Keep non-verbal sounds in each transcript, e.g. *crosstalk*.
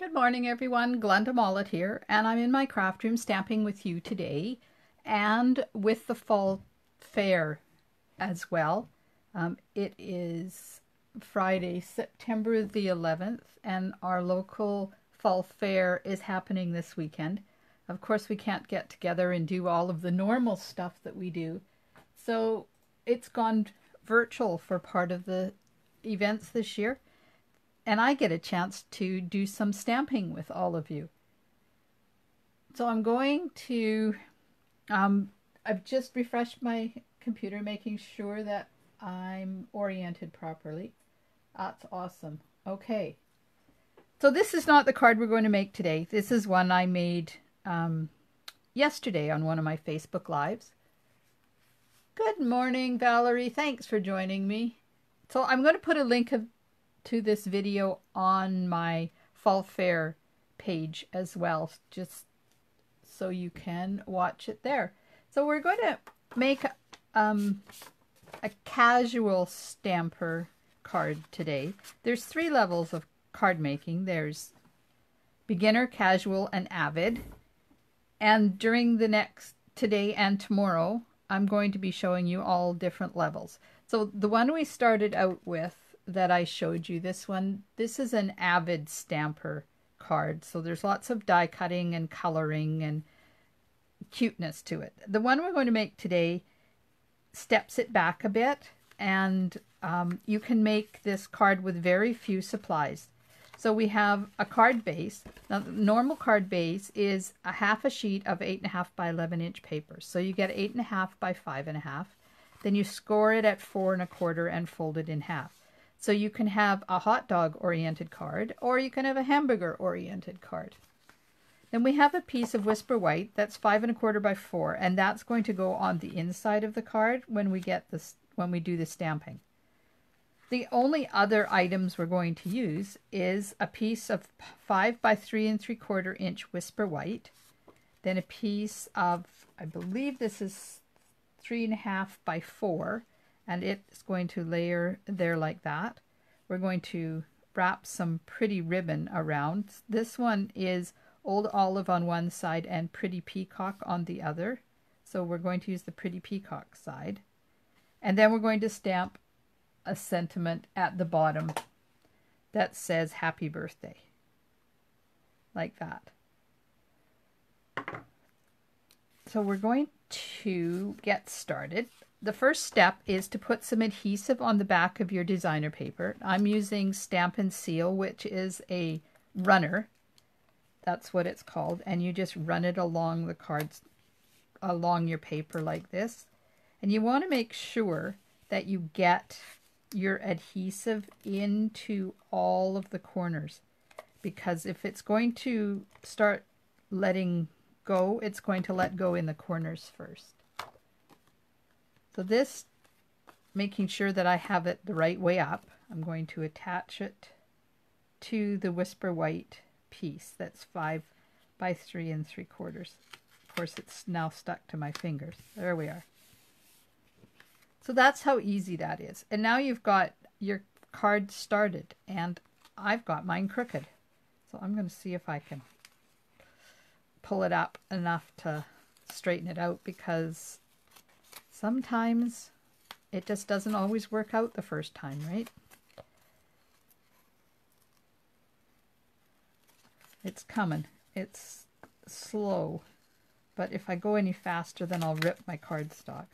Good morning everyone, Glenda Mollet here, and I'm in my craft room stamping with you today and with the fall fair as well. Um, it is Friday, September the 11th, and our local fall fair is happening this weekend. Of course, we can't get together and do all of the normal stuff that we do, so it's gone virtual for part of the events this year and I get a chance to do some stamping with all of you. So I'm going to, um, I've just refreshed my computer, making sure that I'm oriented properly. That's awesome. Okay. So this is not the card we're going to make today. This is one I made um, yesterday on one of my Facebook Lives. Good morning, Valerie. Thanks for joining me. So I'm going to put a link of to this video on my fall fair page as well, just so you can watch it there. So we're going to make um, a casual stamper card today. There's three levels of card making. There's beginner, casual, and avid. And during the next today and tomorrow, I'm going to be showing you all different levels. So the one we started out with that I showed you. This one, this is an Avid Stamper card. So there's lots of die cutting and coloring and cuteness to it. The one we're going to make today steps it back a bit and um, you can make this card with very few supplies. So we have a card base. Now, the normal card base is a half a sheet of 8.5 by 11 inch paper. So you get 8.5 by 5.5. Then you score it at 4 and a quarter and fold it in half. So you can have a hot dog oriented card or you can have a hamburger oriented card. Then we have a piece of Whisper White that's five and a quarter by four, and that's going to go on the inside of the card when we get this when we do the stamping. The only other items we're going to use is a piece of five by three and three quarter inch Whisper White, then a piece of I believe this is three and a half by four, and it's going to layer there like that. We're going to wrap some pretty ribbon around. This one is Old Olive on one side and Pretty Peacock on the other. So we're going to use the Pretty Peacock side. And then we're going to stamp a sentiment at the bottom that says Happy Birthday. Like that. So we're going to get started the first step is to put some adhesive on the back of your designer paper. I'm using Stampin' Seal, which is a runner. That's what it's called. And you just run it along the cards, along your paper like this. And you want to make sure that you get your adhesive into all of the corners. Because if it's going to start letting go, it's going to let go in the corners first. So this, making sure that I have it the right way up, I'm going to attach it to the Whisper White piece. That's five by three and three quarters. Of course, it's now stuck to my fingers. There we are. So that's how easy that is. And now you've got your card started, and I've got mine crooked. So I'm going to see if I can pull it up enough to straighten it out because sometimes it just doesn't always work out the first time, right? It's coming. It's slow. But if I go any faster, then I'll rip my cardstock.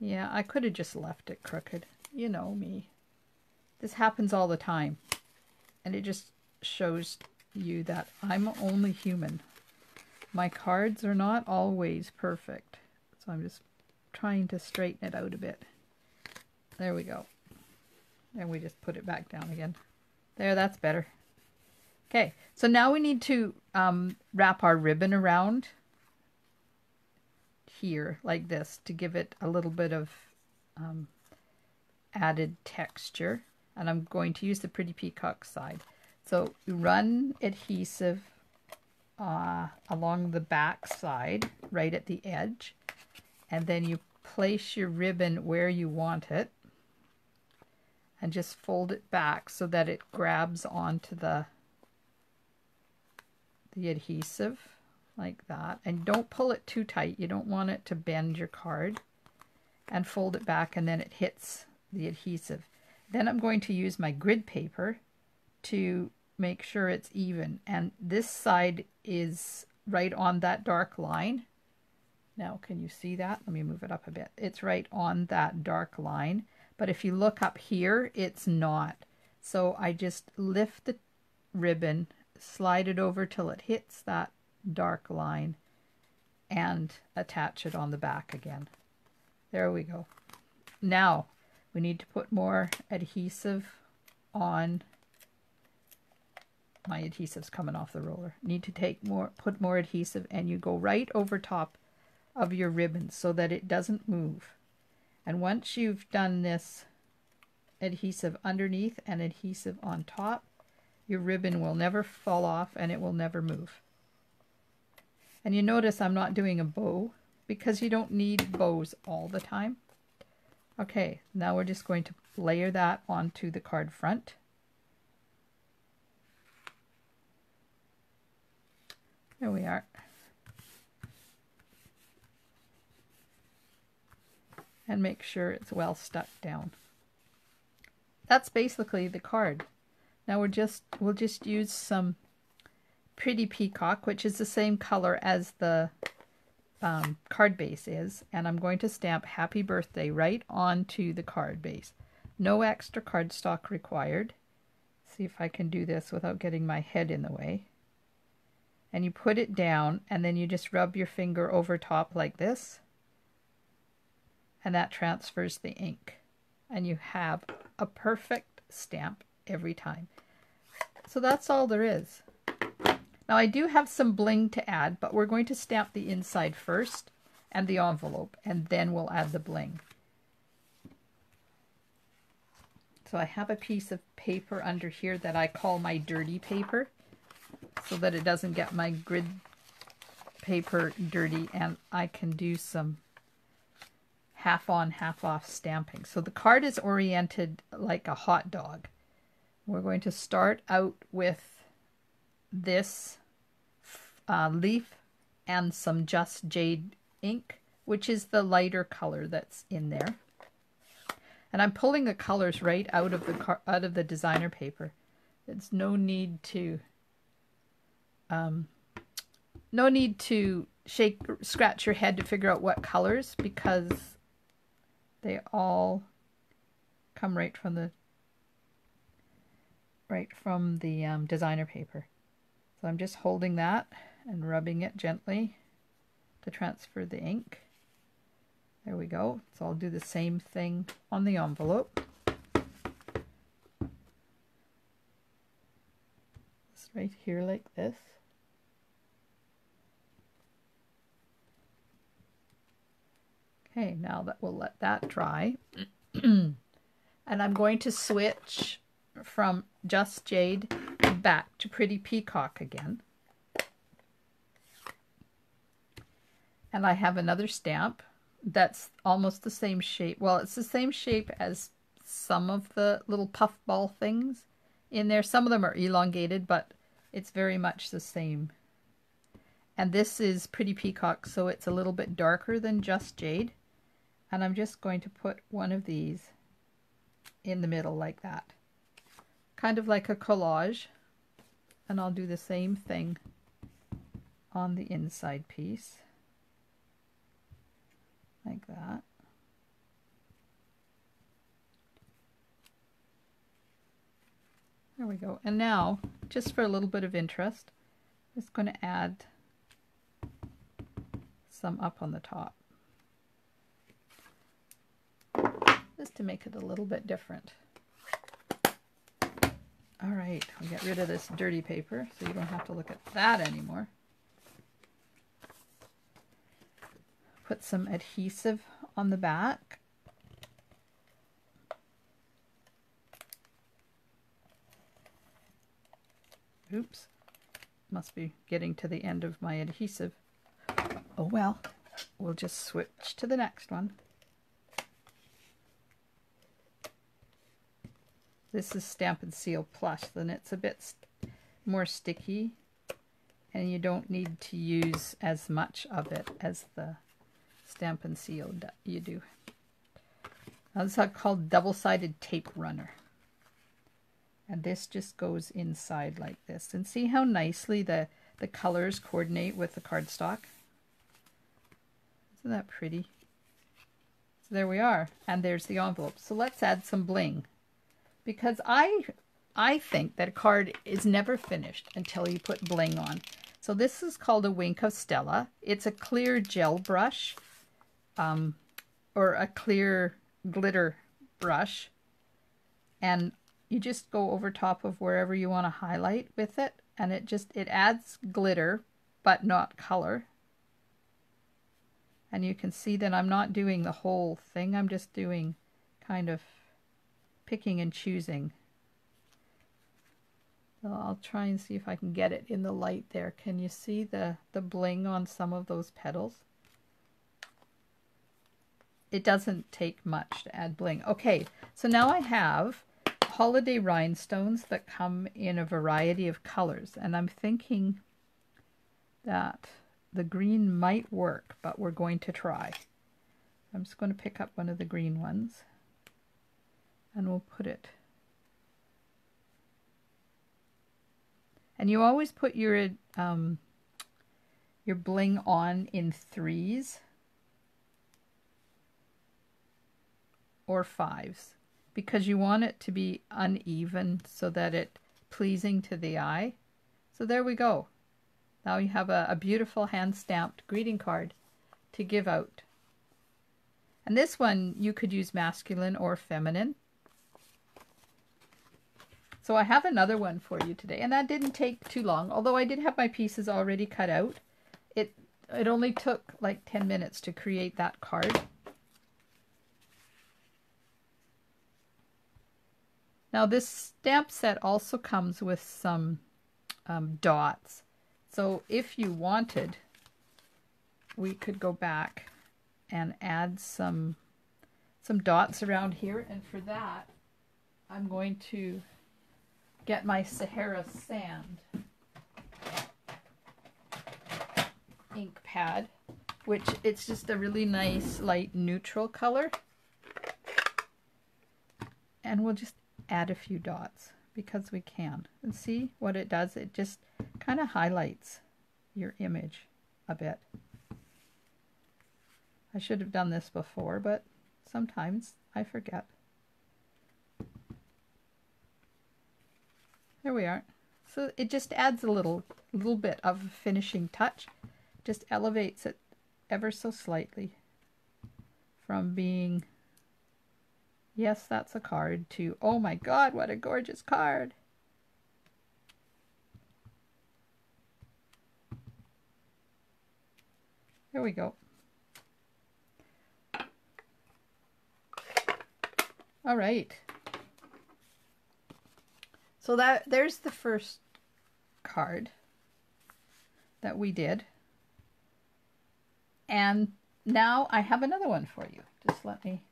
Yeah, I could have just left it crooked. You know me. This happens all the time. And it just shows you that I'm only human. My cards are not always perfect, so I'm just trying to straighten it out a bit. There we go. And we just put it back down again. There, that's better. Okay, so now we need to um, wrap our ribbon around here like this to give it a little bit of um, added texture. And I'm going to use the Pretty Peacock side. So run adhesive uh, along the back side, right at the edge. And then you place your ribbon where you want it. and just fold it back so that it grabs onto the the adhesive like that. And don't pull it too tight. You don't want it to bend your card. And fold it back and then it hits the adhesive. Then I'm going to use my grid paper to make sure it's even. And this side is right on that dark line. Now, can you see that? Let me move it up a bit. It's right on that dark line. But if you look up here, it's not. So I just lift the ribbon, slide it over till it hits that dark line, and attach it on the back again. There we go. Now, we need to put more adhesive on my adhesive's coming off the roller. Need to take more, put more adhesive and you go right over top of your ribbon so that it doesn't move. And once you've done this adhesive underneath and adhesive on top, your ribbon will never fall off and it will never move. And you notice I'm not doing a bow because you don't need bows all the time. Okay, now we're just going to layer that onto the card front. There we are. And make sure it's well stuck down. That's basically the card. Now we're just we'll just use some pretty peacock, which is the same color as the um, card base is, and I'm going to stamp happy birthday right onto the card base. No extra cardstock required. See if I can do this without getting my head in the way. And you put it down, and then you just rub your finger over top like this, and that transfers the ink. And you have a perfect stamp every time. So that's all there is. Now I do have some bling to add, but we're going to stamp the inside first and the envelope, and then we'll add the bling. So I have a piece of paper under here that I call my dirty paper, so that it doesn't get my grid paper dirty, and I can do some half on, half off stamping. So the card is oriented like a hot dog. We're going to start out with this uh, leaf and some Just Jade ink, which is the lighter color that's in there. And I'm pulling the colors right out of the out of the designer paper. It's no need to um, no need to shake scratch your head to figure out what colors because they all come right from the right from the um, designer paper. So I'm just holding that and rubbing it gently to transfer the ink. There we go. So I'll do the same thing on the envelope. Right here like this. Okay, now that we'll let that dry. *clears throat* and I'm going to switch from Just Jade back to Pretty Peacock again. And I have another stamp that's almost the same shape. Well, it's the same shape as some of the little puffball things in there. Some of them are elongated, but it's very much the same. And this is Pretty Peacock, so it's a little bit darker than Just Jade. And I'm just going to put one of these in the middle like that. Kind of like a collage and I'll do the same thing on the inside piece like that. There we go. And now, just for a little bit of interest, I'm just going to add some up on the top. Just to make it a little bit different. All right, we get rid of this dirty paper so you don't have to look at that anymore. Put some adhesive on the back. Oops, must be getting to the end of my adhesive. Oh well, we'll just switch to the next one. This is Stampin' Seal Plus, then it's a bit more sticky and you don't need to use as much of it as the Stampin' Seal you do. Now this is called double-sided tape runner. And this just goes inside like this. And see how nicely the, the colors coordinate with the cardstock? Isn't that pretty? So there we are. And there's the envelope. So let's add some bling. Because I I think that a card is never finished until you put bling on. So this is called a Wink of Stella. It's a clear gel brush um, or a clear glitter brush. And you just go over top of wherever you want to highlight with it. And it just, it adds glitter, but not color. And you can see that I'm not doing the whole thing. I'm just doing kind of picking and choosing. So I'll try and see if I can get it in the light there. Can you see the, the bling on some of those petals? It doesn't take much to add bling. Okay, so now I have holiday rhinestones that come in a variety of colors. And I'm thinking that the green might work, but we're going to try. I'm just going to pick up one of the green ones and we'll put it. And you always put your um, your bling on in threes or fives because you want it to be uneven so that it pleasing to the eye. So there we go. Now you have a, a beautiful hand-stamped greeting card to give out. And this one you could use masculine or feminine. So I have another one for you today, and that didn't take too long. Although I did have my pieces already cut out, it it only took like 10 minutes to create that card. Now this stamp set also comes with some um, dots. So if you wanted, we could go back and add some some dots around here. And for that, I'm going to get my Sahara Sand ink pad, which it's just a really nice light neutral color. And we'll just add a few dots because we can. And see what it does? It just kind of highlights your image a bit. I should have done this before, but sometimes I forget. There we are. So it just adds a little, little bit of finishing touch. Just elevates it ever so slightly from being Yes, that's a card too. Oh my god, what a gorgeous card. There we go. All right. So that there's the first card that we did. And now I have another one for you. Just let me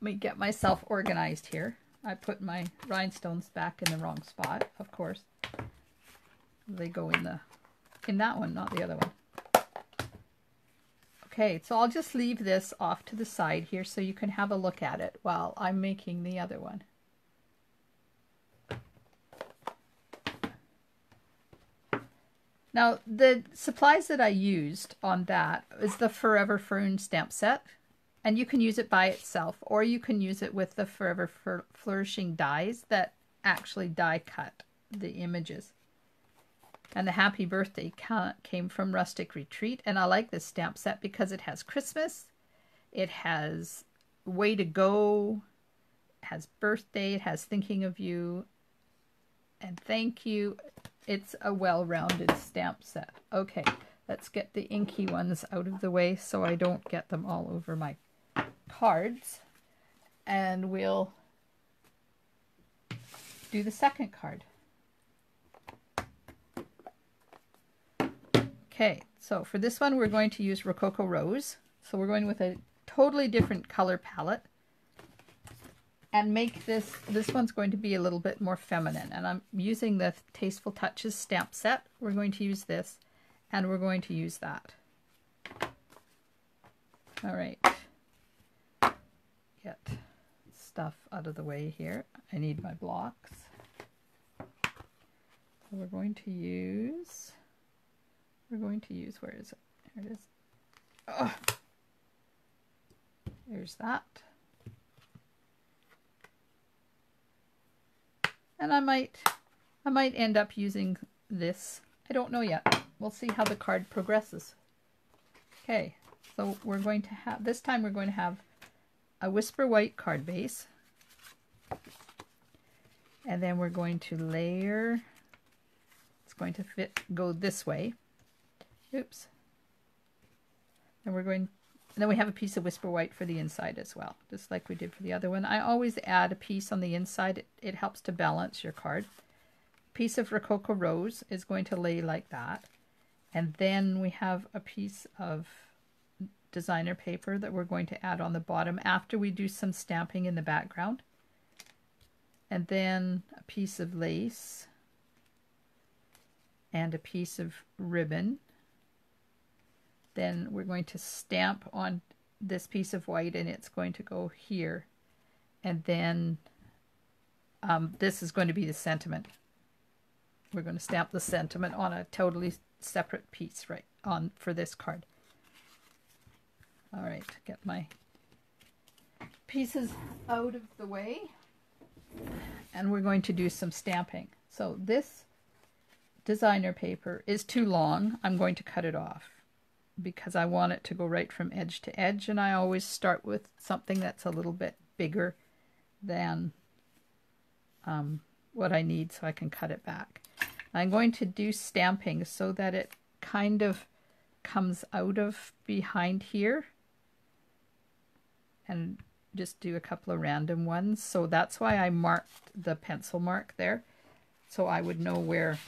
me get myself organized here. I put my rhinestones back in the wrong spot, of course. They go in the in that one, not the other one. Okay, so I'll just leave this off to the side here so you can have a look at it while I'm making the other one. Now, the supplies that I used on that is the Forever Fern stamp set and you can use it by itself or you can use it with the Forever Flourishing dies that actually die cut the images. And the happy birthday came from Rustic Retreat. And I like this stamp set because it has Christmas, it has Way to Go, it has birthday, it has thinking of you, and thank you. It's a well-rounded stamp set. Okay, let's get the inky ones out of the way so I don't get them all over my cards and we'll do the second card. Okay, so for this one we're going to use Rococo Rose. So we're going with a totally different color palette. and make this, this one's going to be a little bit more feminine. And I'm using the Tasteful Touches stamp set. We're going to use this and we're going to use that. All right. Get stuff out of the way here. I need my blocks. So we're going to use, we're going to use, where is it? Here it is. Oh. There's that. And I might, I might end up using this. I don't know yet. We'll see how the card progresses. Okay, so we're going to have, this time we're going to have a Whisper White card base. And then we're going to layer, it's going to fit, go this way. Oops. And we're going, and then we have a piece of Whisper White for the inside as well, just like we did for the other one. I always add a piece on the inside. It, it helps to balance your card. Piece of Rococo Rose is going to lay like that. And then we have a piece of designer paper that we're going to add on the bottom after we do some stamping in the background. And then a piece of lace and a piece of ribbon. Then we're going to stamp on this piece of white and it's going to go here. And then um, this is going to be the sentiment. We're going to stamp the sentiment on a totally separate piece right on for this card. All right, get my pieces out of the way and we're going to do some stamping. So this designer paper is too long. I'm going to cut it off because I want it to go right from edge to edge and I always start with something that's a little bit bigger than um, what I need so I can cut it back. I'm going to do stamping so that it kind of comes out of behind here and just do a couple of random ones. So that's why I marked the pencil mark there. So I would know where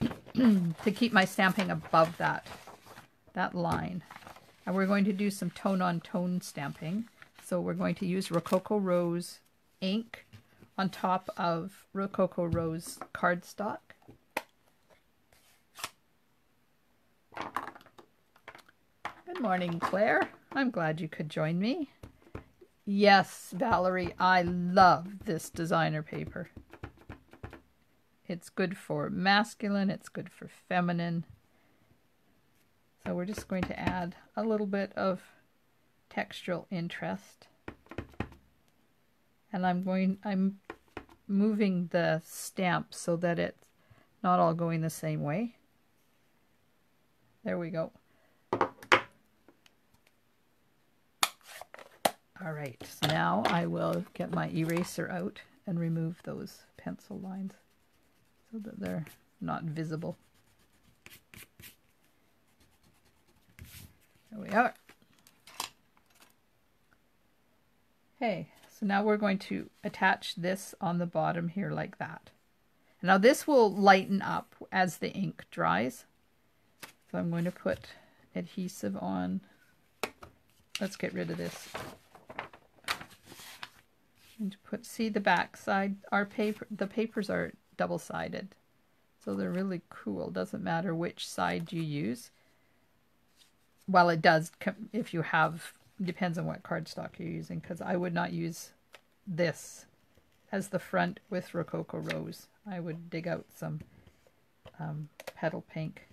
*clears throat* to keep my stamping above that, that line. And we're going to do some tone-on-tone -tone stamping. So we're going to use Rococo Rose ink on top of Rococo Rose cardstock. Good morning, Claire. I'm glad you could join me. Yes, Valerie, I love this designer paper. It's good for masculine, it's good for feminine. So we're just going to add a little bit of textural interest. And I'm going, I'm moving the stamp so that it's not all going the same way. There we go. All right, so now I will get my eraser out and remove those pencil lines so that they're not visible. There we are. Okay, so now we're going to attach this on the bottom here like that. Now this will lighten up as the ink dries. So I'm going to put adhesive on. Let's get rid of this and put see the back side our paper the papers are double-sided. So they're really cool. Doesn't matter which side you use. Well it does if you have depends on what cardstock you're using because I would not use this as the front with Rococo Rose. I would dig out some um, petal pink.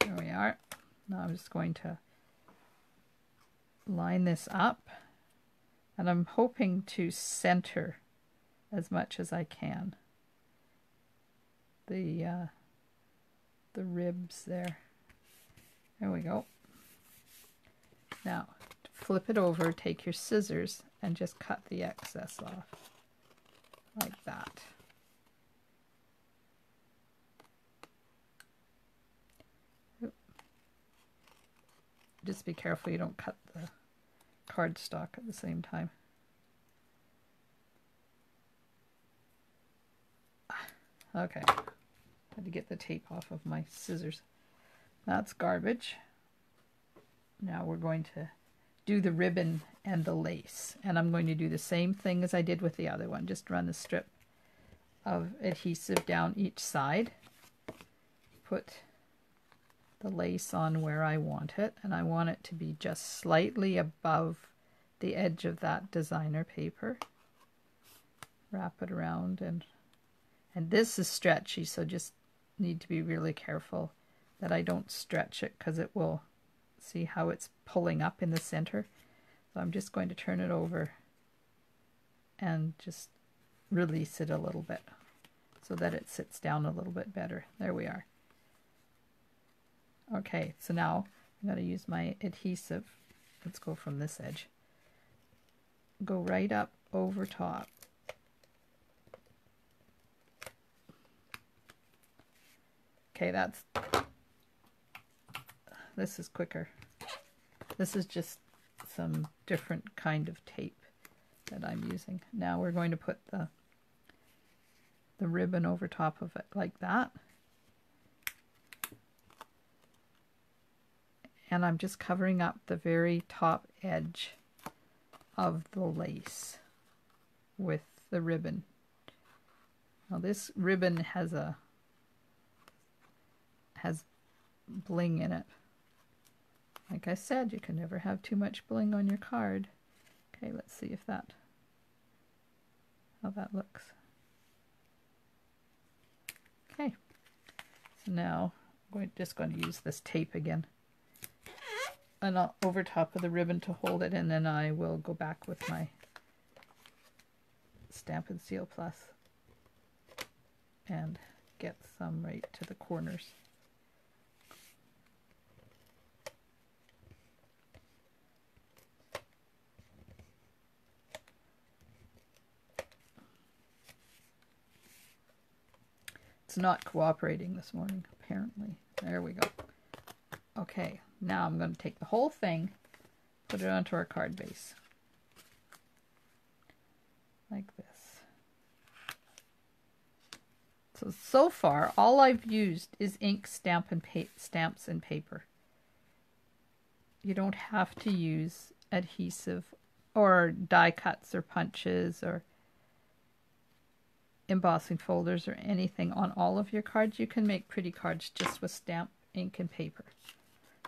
There we are. Now I'm just going to line this up and I'm hoping to center as much as I can. The uh, the ribs there. There we go. Now flip it over take your scissors and just cut the excess off like that just be careful you don't cut the cardstock at the same time. Okay, had to get the tape off of my scissors. That's garbage. now we're going to do the ribbon and the lace. And I'm going to do the same thing as I did with the other one. Just run the strip of adhesive down each side. Put the lace on where I want it. And I want it to be just slightly above the edge of that designer paper. Wrap it around and and this is stretchy so just need to be really careful that I don't stretch it because it will see how it's pulling up in the center. So I'm just going to turn it over and just release it a little bit so that it sits down a little bit better. There we are. Okay, so now I'm going to use my adhesive. Let's go from this edge. Go right up over top. Okay, that's this is quicker. This is just some different kind of tape that I'm using. Now we're going to put the the ribbon over top of it like that. And I'm just covering up the very top edge of the lace with the ribbon. Now this ribbon has a has bling in it. Like I said, you can never have too much bling on your card. Okay, let's see if that, how that looks. Okay, so now I'm just going to use this tape again. And I'll, uh, over top of the ribbon to hold it, and then I will go back with my Stampin' Seal Plus and get some right to the corners. It's not cooperating this morning, apparently. There we go. Okay, now I'm going to take the whole thing, put it onto our card base. Like this. So, so far, all I've used is ink stamp and stamps and paper. You don't have to use adhesive or die cuts or punches or embossing folders or anything on all of your cards. You can make pretty cards just with stamp, ink, and paper.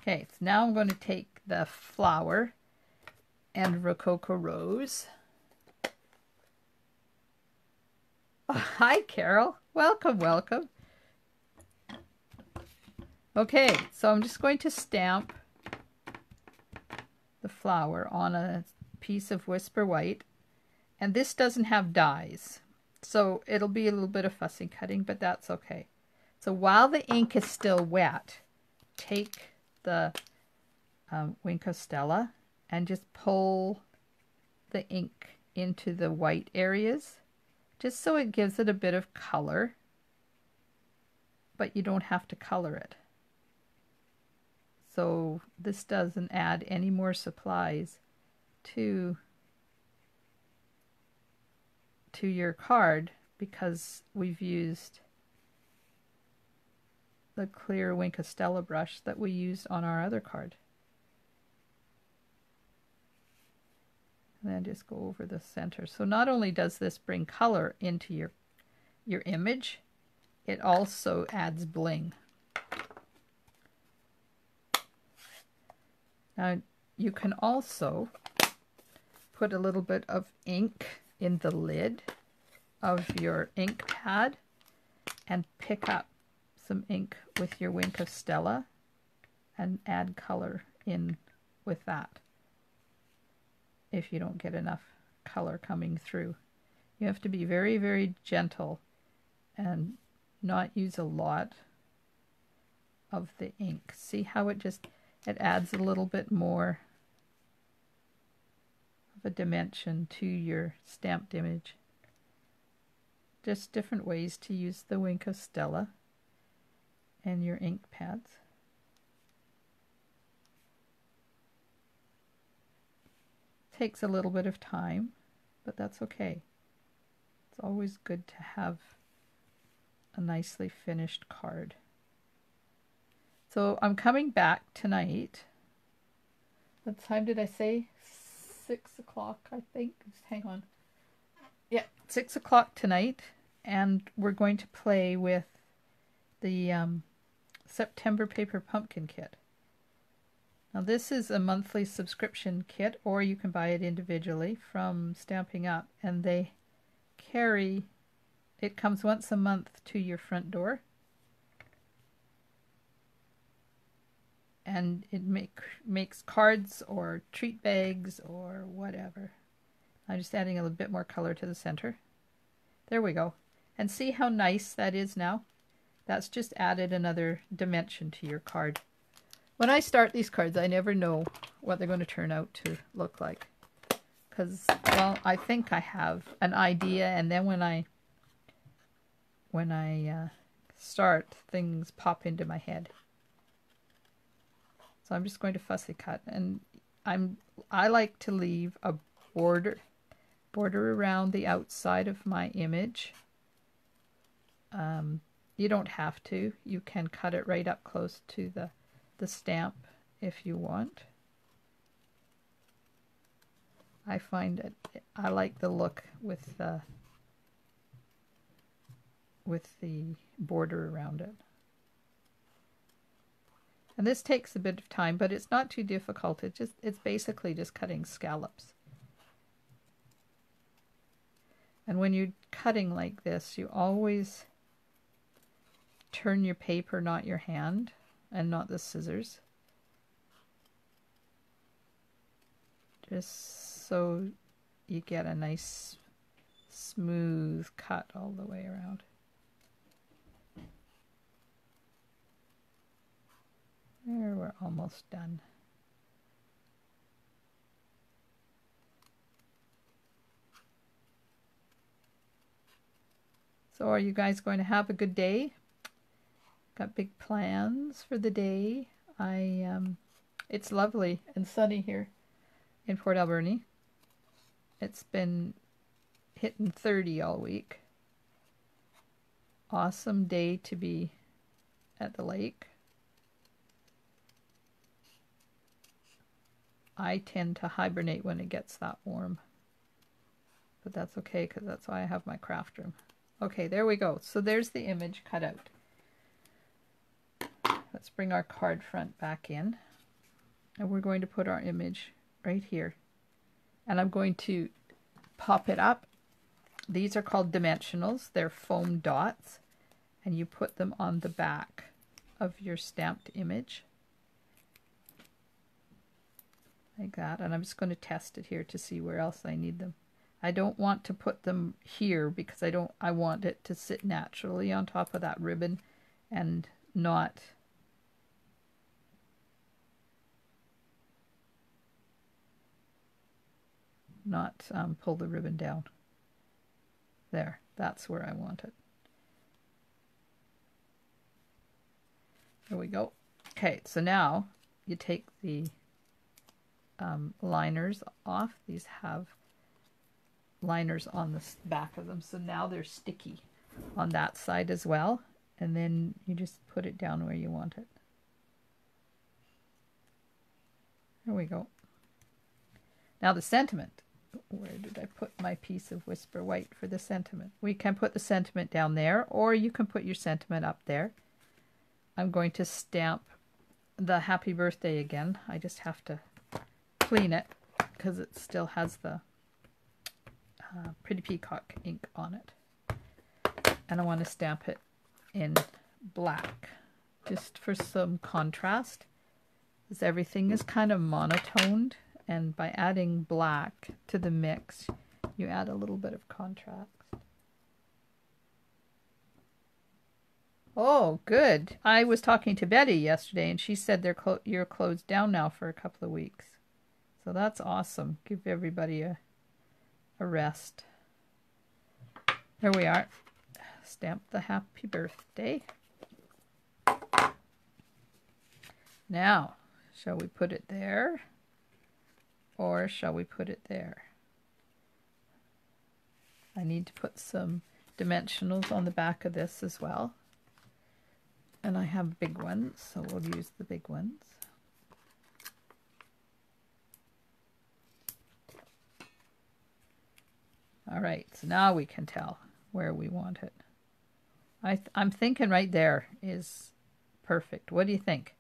Okay, so now I'm going to take the flower and Rococo Rose. Oh, hi, Carol. Welcome, welcome. Okay, so I'm just going to stamp the flower on a piece of Whisper White. And this doesn't have dies. So it'll be a little bit of fussy cutting, but that's okay. So while the ink is still wet, take the um, Wink of Stella and just pull the ink into the white areas, just so it gives it a bit of color, but you don't have to color it. So this doesn't add any more supplies to to your card because we've used the clear Wink of Stella brush that we used on our other card. And then just go over the center. So not only does this bring color into your your image, it also adds bling. Now you can also put a little bit of ink in the lid of your ink pad and pick up some ink with your Wink of Stella and add color in with that if you don't get enough color coming through. You have to be very, very gentle and not use a lot of the ink. See how it just, it adds a little bit more of a dimension to your stamped image. Just different ways to use the Wink of Stella and your ink pads. Takes a little bit of time, but that's okay. It's always good to have a nicely finished card. So I'm coming back tonight what time did I say? Six o'clock, I think. Just hang on. Yeah, six o'clock tonight, and we're going to play with the um, September Paper Pumpkin Kit. Now, this is a monthly subscription kit, or you can buy it individually from Stampin' Up, and they carry it comes once a month to your front door. And it make, makes cards or treat bags or whatever. I'm just adding a little bit more color to the center. There we go. And see how nice that is now? That's just added another dimension to your card. When I start these cards, I never know what they're going to turn out to look like. Because, well, I think I have an idea, and then when I when I uh, start, things pop into my head. So I'm just going to fussy cut, and I'm I like to leave a border border around the outside of my image. Um, you don't have to. You can cut it right up close to the the stamp if you want. I find it I like the look with the with the border around it. And this takes a bit of time, but it's not too difficult. It just it's basically just cutting scallops. And when you're cutting like this, you always turn your paper, not your hand, and not the scissors. Just so you get a nice smooth cut all the way around. There, we're almost done. So are you guys going to have a good day? Got big plans for the day. I um it's lovely and sunny here in Port Alberni. It's been hitting 30 all week. Awesome day to be at the lake. I tend to hibernate when it gets that warm. But that's okay because that's why I have my craft room. Okay, there we go. So there's the image cut out. Let's bring our card front back in. And we're going to put our image right here. And I'm going to pop it up. These are called dimensionals. They're foam dots. And you put them on the back of your stamped image like that and I'm just going to test it here to see where else I need them. I don't want to put them here because I don't I want it to sit naturally on top of that ribbon and not not um, pull the ribbon down. There, that's where I want it. There we go. Okay, so now you take the um, liners off. These have liners on the back of them, so now they're sticky on that side as well. And then you just put it down where you want it. There we go. Now the sentiment. Where did I put my piece of Whisper White for the sentiment? We can put the sentiment down there, or you can put your sentiment up there. I'm going to stamp the happy birthday again. I just have to clean it because it still has the uh, Pretty Peacock ink on it. And I want to stamp it in black just for some contrast because everything is kind of monotoned and by adding black to the mix you add a little bit of contrast. Oh, good. I was talking to Betty yesterday and she said they're clo you're closed down now for a couple of weeks. So that's awesome. Give everybody a, a rest. There we are. Stamp the happy birthday. Now, shall we put it there? or shall we put it there? I need to put some dimensionals on the back of this as well. And I have big ones, so we'll use the big ones. All right, so now we can tell where we want it. I th I'm thinking right there is perfect. What do you think?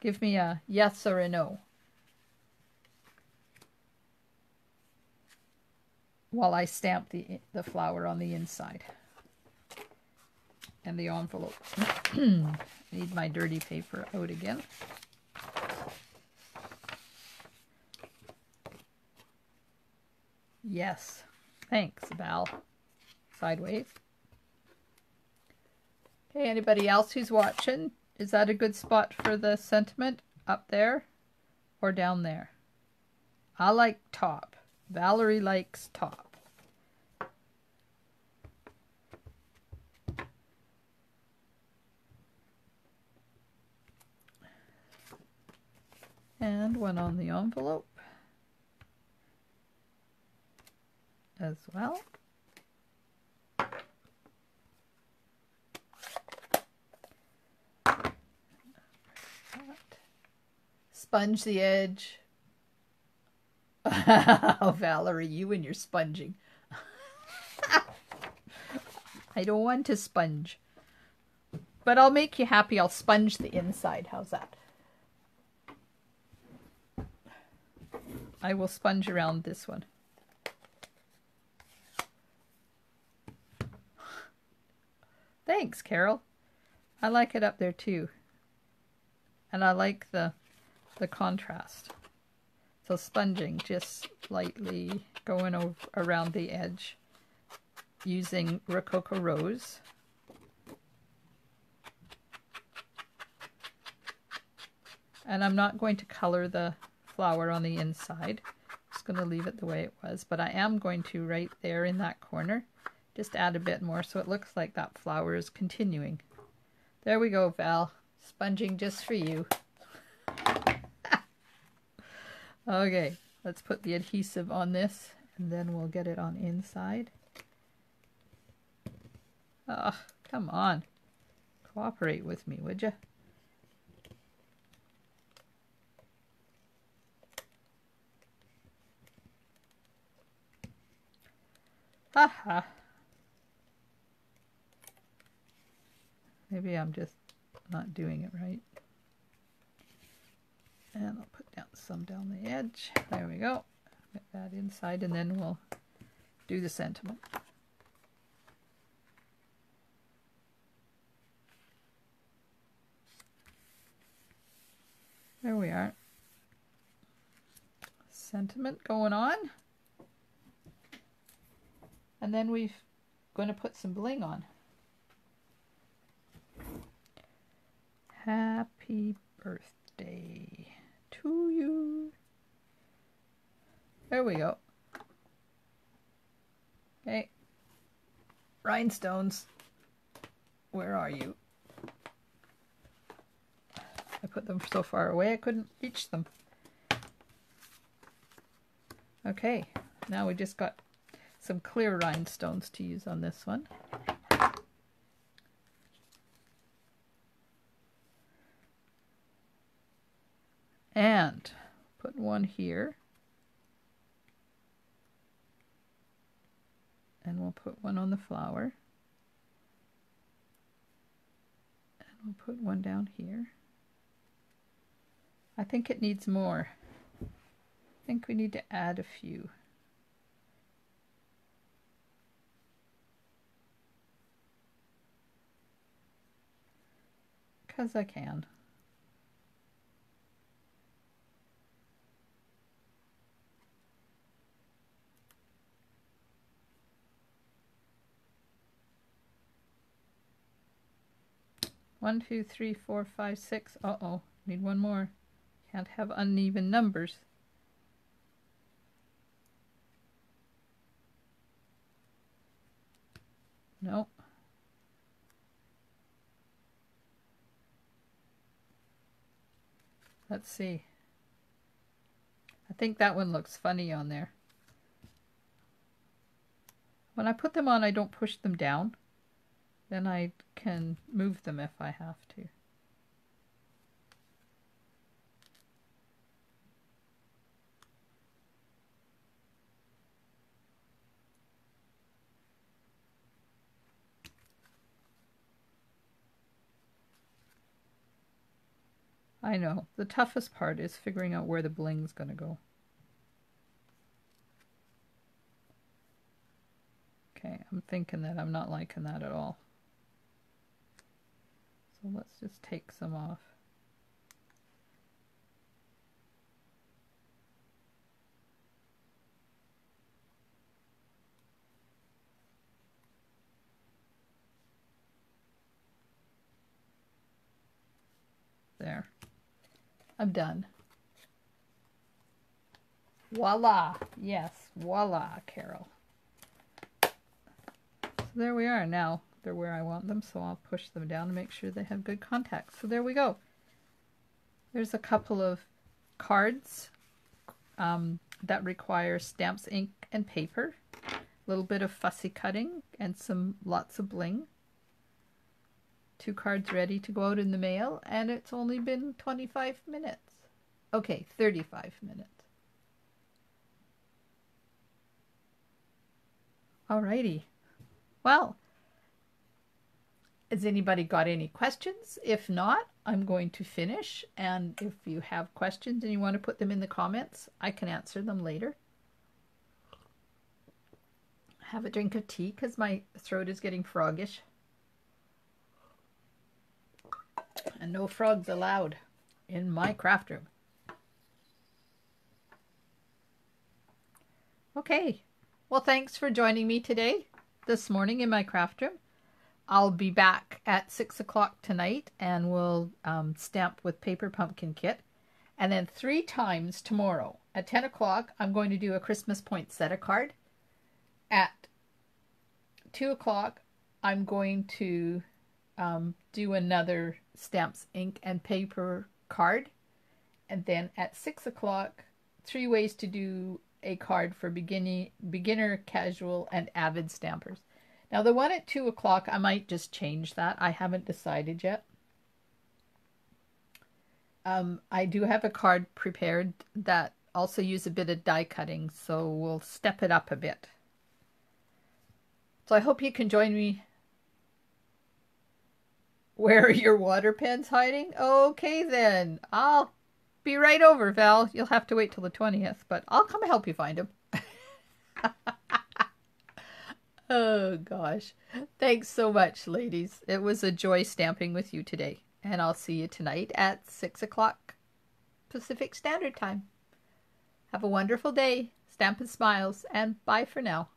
Give me a yes or a no. While I stamp the, the flower on the inside. And the envelope. *clears throat* Need my dirty paper out again. Yes. Thanks, Val. Sideways. Okay, anybody else who's watching? Is that a good spot for the sentiment? Up there or down there? I like top. Valerie likes top. And one on the envelope as well. Sponge the edge. Oh, *laughs* Valerie, you and your sponging. *laughs* I don't want to sponge. But I'll make you happy. I'll sponge the inside. How's that? I will sponge around this one. Thanks, Carol. I like it up there too. And I like the the contrast. So sponging, just lightly going over around the edge using Rococo Rose. And I'm not going to color the flower on the inside. Just going to leave it the way it was. But I am going to right there in that corner just add a bit more so it looks like that flower is continuing. There we go, Val. Sponging just for you. Okay, let's put the adhesive on this and then we'll get it on inside. Oh, come on. Cooperate with me, would you? Haha. Maybe I'm just not doing it right. And I'll put down some down the edge. There we go. Get that inside and then we'll do the sentiment. There we are. Sentiment going on. And then we're going to put some bling on. Happy birthday to you. There we go. Okay. Rhinestones. Where are you? I put them so far away I couldn't reach them. Okay, now we just got some clear rhinestones to use on this one. And put one here. And we'll put one on the flower. And we'll put one down here. I think it needs more. I think we need to add a few. Because I can. One, two, three, four, five, six. Uh-oh, need one more. Can't have uneven numbers. Nope. Let's see. I think that one looks funny on there. When I put them on, I don't push them down. Then I can move them if I have to. I know. The toughest part is figuring out where the bling's going to go. Okay, I'm thinking that I'm not liking that at all. So let's just take some off. There. I'm done. Voila. Yes, voila, Carol. So there we are. Now they're where I want them, so I'll push them down to make sure they have good contact. So there we go. There's a couple of cards um, that require stamps, ink, and paper. A little bit of fussy cutting and some lots of bling two cards ready to go out in the mail, and it's only been 25 minutes. Okay, 35 minutes. Alrighty. Well, has anybody got any questions? If not, I'm going to finish. And if you have questions and you want to put them in the comments, I can answer them later. Have a drink of tea because my throat is getting froggish. and no frogs allowed in my craft room. Okay, well, thanks for joining me today, this morning in my craft room. I'll be back at 6 o'clock tonight and we'll um, stamp with Paper Pumpkin Kit. And then three times tomorrow at 10 o'clock, I'm going to do a Christmas poinsettia card. At 2 o'clock, I'm going to um, do another stamps, ink, and paper card. And then at 6 o'clock, three ways to do a card for beginning, beginner, casual, and avid stampers. Now the one at 2 o'clock, I might just change that. I haven't decided yet. Um, I do have a card prepared that also use a bit of die cutting, so we'll step it up a bit. So I hope you can join me where are your water pens hiding? Okay then. I'll be right over, Val. You'll have to wait till the 20th, but I'll come help you find them. *laughs* *laughs* oh gosh. Thanks so much, ladies. It was a joy stamping with you today. And I'll see you tonight at 6 o'clock Pacific Standard Time. Have a wonderful day. Stamp smiles, and bye for now.